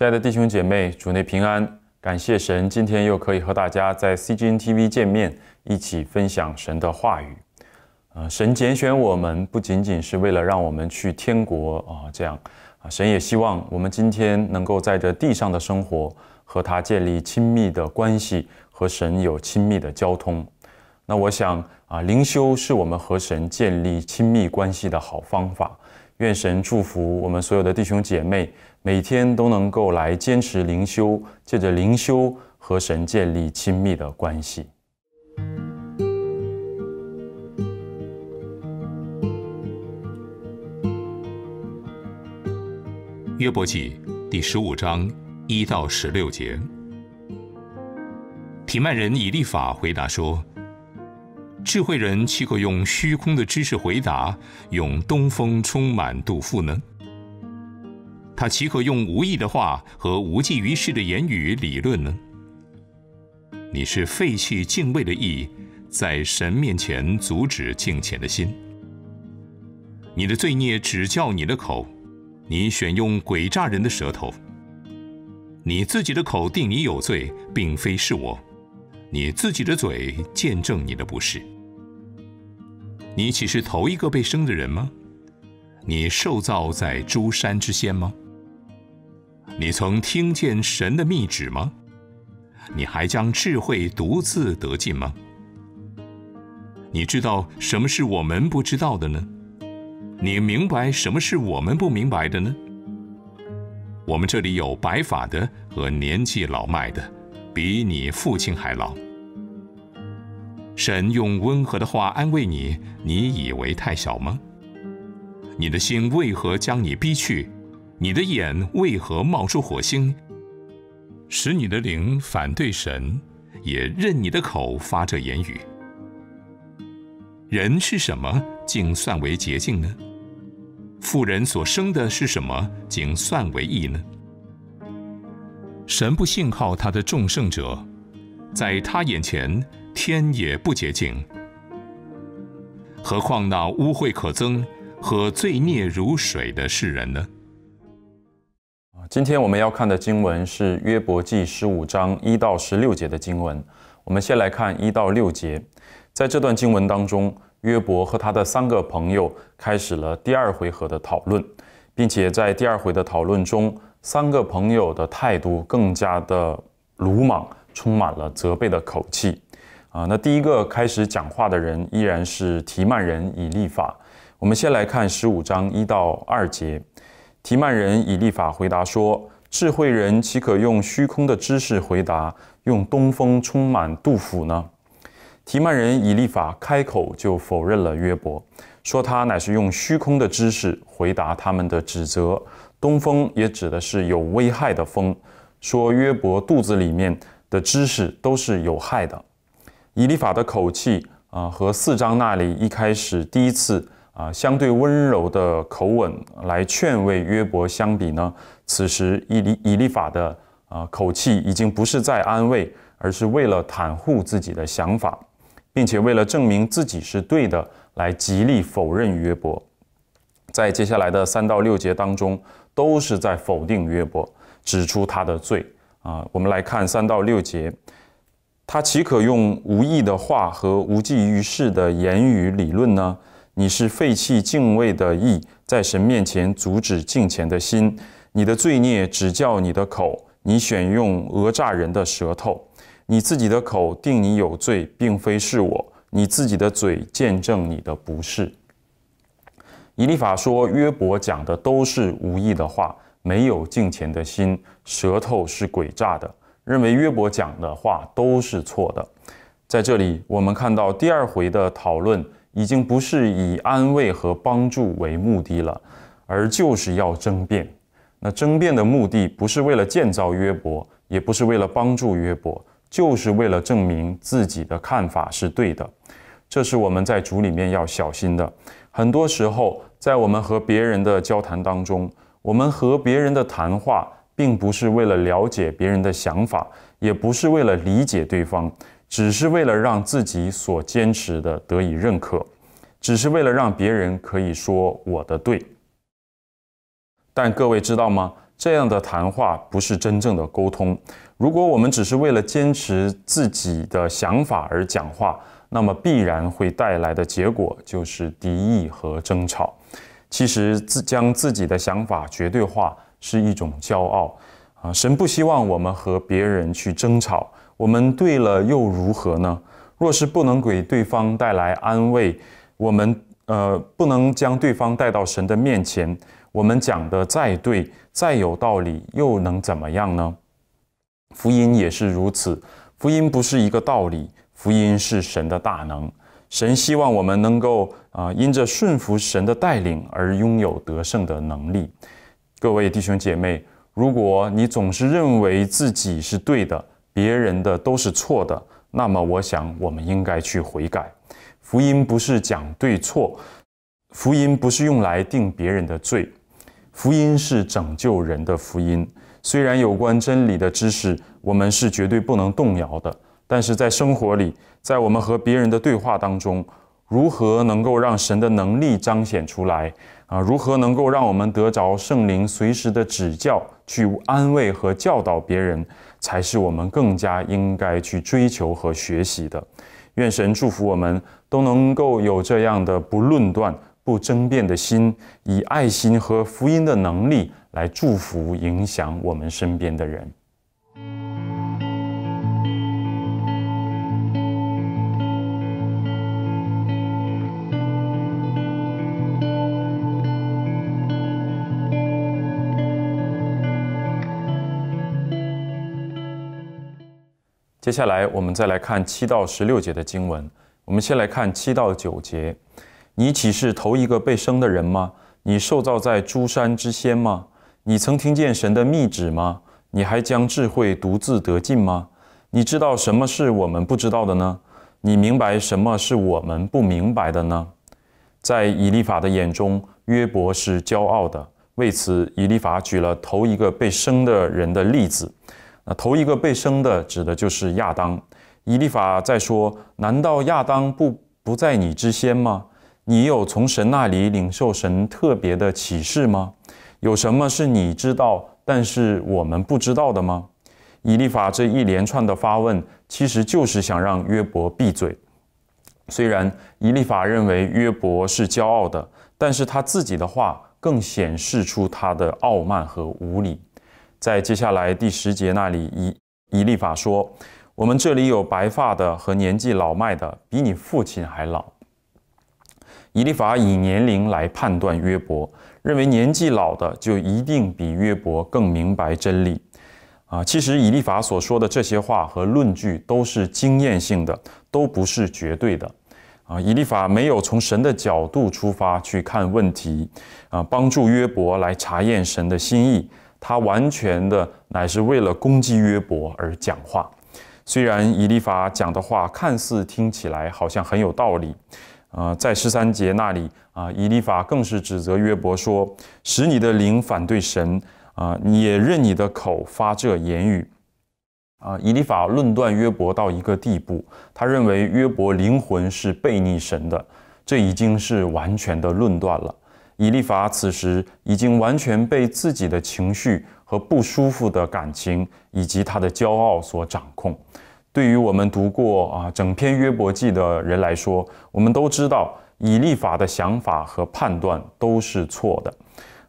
亲爱的弟兄姐妹，主内平安！感谢神，今天又可以和大家在 CGN TV 见面，一起分享神的话语。呃，神拣选我们，不仅仅是为了让我们去天国啊，这样啊，神也希望我们今天能够在这地上的生活，和他建立亲密的关系，和神有亲密的交通。那我想啊，灵修是我们和神建立亲密关系的好方法。愿神祝福我们所有的弟兄姐妹，每天都能够来坚持灵修，借着灵修和神建立亲密的关系。约伯记第十五章一到十六节，提曼人以利法回答说。智慧人岂可用虚空的知识回答，用东风充满杜甫呢？他岂可用无意的话和无济于事的言语理论呢？你是废弃敬畏的意，在神面前阻止敬虔的心。你的罪孽只叫你的口，你选用诡诈人的舌头。你自己的口定你有罪，并非是我。你自己的嘴见证你的不是。你岂是头一个被生的人吗？你受造在诸山之先吗？你曾听见神的密旨吗？你还将智慧独自得尽吗？你知道什么是我们不知道的呢？你明白什么是我们不明白的呢？我们这里有白发的和年纪老迈的。比你父亲还老。神用温和的话安慰你，你以为太小吗？你的心为何将你逼去？你的眼为何冒出火星？使你的灵反对神，也任你的口发着言语。人是什么，竟算为洁净呢？妇人所生的是什么，竟算为义呢？神不信靠他的众圣者，在他眼前天也不洁净，何况那污秽可憎和罪孽如水的世人呢？今天我们要看的经文是约伯记十五章一到十六节的经文。我们先来看一到六节，在这段经文当中，约伯和他的三个朋友开始了第二回合的讨论，并且在第二回的讨论中。三个朋友的态度更加的鲁莽，充满了责备的口气。啊，那第一个开始讲话的人依然是提曼人以利法。我们先来看十五章一到二节。提曼人以利法回答说：“智慧人岂可用虚空的知识回答，用东风充满杜甫呢？”提曼人以利法开口就否认了约伯，说他乃是用虚空的知识回答他们的指责。东风也指的是有危害的风，说约伯肚子里面的知识都是有害的。以利法的口气啊，和四章那里一开始第一次啊相对温柔的口吻来劝慰约伯相比呢，此时以利以利法的啊口气已经不是在安慰，而是为了袒护自己的想法，并且为了证明自己是对的，来极力否认约伯。在接下来的三到六节当中。都是在否定约伯，指出他的罪啊。我们来看三到六节，他岂可用无意的话和无济于事的言语理论呢？你是废弃敬畏的意，在神面前阻止敬虔的心。你的罪孽只叫你的口，你选用讹诈人的舌头。你自己的口定你有罪，并非是我。你自己的嘴见证你的不是。以利法说：“约伯讲的都是无意的话，没有敬虔的心，舌头是诡诈的，认为约伯讲的话都是错的。”在这里，我们看到第二回的讨论已经不是以安慰和帮助为目的了，而就是要争辩。那争辩的目的不是为了建造约伯，也不是为了帮助约伯，就是为了证明自己的看法是对的。这是我们在主里面要小心的。很多时候。在我们和别人的交谈当中，我们和别人的谈话，并不是为了了解别人的想法，也不是为了理解对方，只是为了让自己所坚持的得以认可，只是为了让别人可以说我的对。但各位知道吗？这样的谈话不是真正的沟通。如果我们只是为了坚持自己的想法而讲话，那么必然会带来的结果就是敌意和争吵。其实自将自己的想法绝对化是一种骄傲啊！神不希望我们和别人去争吵，我们对了又如何呢？若是不能给对方带来安慰，我们呃不能将对方带到神的面前。我们讲的再对、再有道理，又能怎么样呢？福音也是如此。福音不是一个道理，福音是神的大能。神希望我们能够啊，因着顺服神的带领而拥有得胜的能力。各位弟兄姐妹，如果你总是认为自己是对的，别人的都是错的，那么我想我们应该去悔改。福音不是讲对错，福音不是用来定别人的罪。福音是拯救人的福音。虽然有关真理的知识我们是绝对不能动摇的，但是在生活里，在我们和别人的对话当中，如何能够让神的能力彰显出来啊？如何能够让我们得着圣灵随时的指教，去安慰和教导别人，才是我们更加应该去追求和学习的。愿神祝福我们都能够有这样的不论断。不争辩的心，以爱心和福音的能力来祝福、影响我们身边的人。接下来，我们再来看七到十六节的经文。我们先来看七到九节。你岂是头一个被生的人吗？你受造在诸山之先吗？你曾听见神的密旨吗？你还将智慧独自得尽吗？你知道什么是我们不知道的呢？你明白什么是我们不明白的呢？在以利法的眼中，约伯是骄傲的。为此，以利法举了头一个被生的人的例子。那头一个被生的，指的就是亚当。以利法在说：难道亚当不不在你之先吗？你有从神那里领受神特别的启示吗？有什么是你知道，但是我们不知道的吗？以利法这一连串的发问，其实就是想让约伯闭嘴。虽然以利法认为约伯是骄傲的，但是他自己的话更显示出他的傲慢和无礼。在接下来第十节那里，以以利法说：“我们这里有白发的和年纪老迈的，比你父亲还老。”以利法以年龄来判断约伯，认为年纪老的就一定比约伯更明白真理。啊，其实以利法所说的这些话和论据都是经验性的，都不是绝对的。啊，以利法没有从神的角度出发去看问题，啊，帮助约伯来查验神的心意。他完全的乃是为了攻击约伯而讲话。虽然以利法讲的话看似听起来好像很有道理。啊，在十三节那里啊，以利法更是指责约伯说：“使你的灵反对神啊，你也任你的口发这言语。”啊，以利法论断约伯到一个地步，他认为约伯灵魂是背逆神的，这已经是完全的论断了。以利法此时已经完全被自己的情绪和不舒服的感情以及他的骄傲所掌控。对于我们读过啊整篇约伯记的人来说，我们都知道以利法的想法和判断都是错的。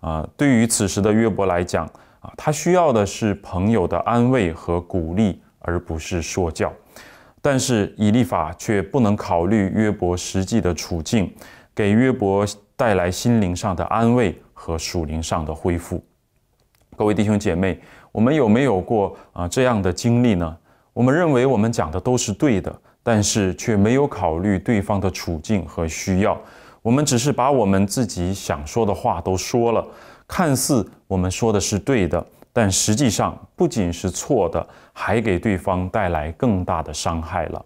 啊，对于此时的约伯来讲，啊，他需要的是朋友的安慰和鼓励，而不是说教。但是以利法却不能考虑约伯实际的处境，给约伯带来心灵上的安慰和属灵上的恢复。各位弟兄姐妹，我们有没有过啊这样的经历呢？我们认为我们讲的都是对的，但是却没有考虑对方的处境和需要。我们只是把我们自己想说的话都说了，看似我们说的是对的，但实际上不仅是错的，还给对方带来更大的伤害了。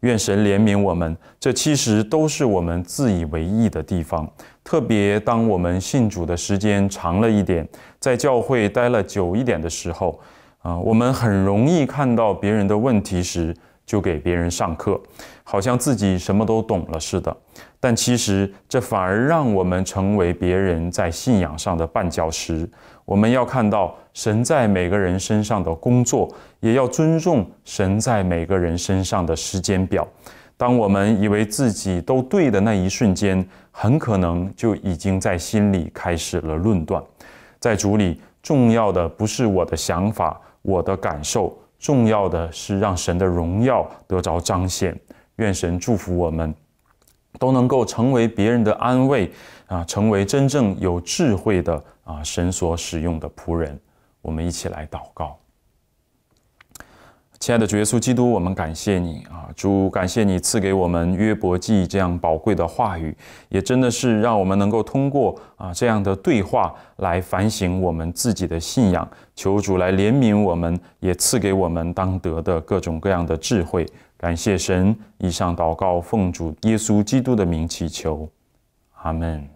愿神怜悯我们，这其实都是我们自以为意的地方。特别当我们信主的时间长了一点，在教会待了久一点的时候。啊，我们很容易看到别人的问题时，就给别人上课，好像自己什么都懂了似的。但其实这反而让我们成为别人在信仰上的绊脚石。我们要看到神在每个人身上的工作，也要尊重神在每个人身上的时间表。当我们以为自己都对的那一瞬间，很可能就已经在心里开始了论断。在主里，重要的不是我的想法、我的感受，重要的是让神的荣耀得着彰显。愿神祝福我们，都能够成为别人的安慰啊，成为真正有智慧的啊神所使用的仆人。我们一起来祷告。亲爱的主耶稣基督，我们感谢你啊，主，感谢你赐给我们约伯记这样宝贵的话语，也真的是让我们能够通过啊这样的对话来反省我们自己的信仰。求主来怜悯我们，也赐给我们当得的各种各样的智慧。感谢神，以上祷告奉主耶稣基督的名祈求，阿门。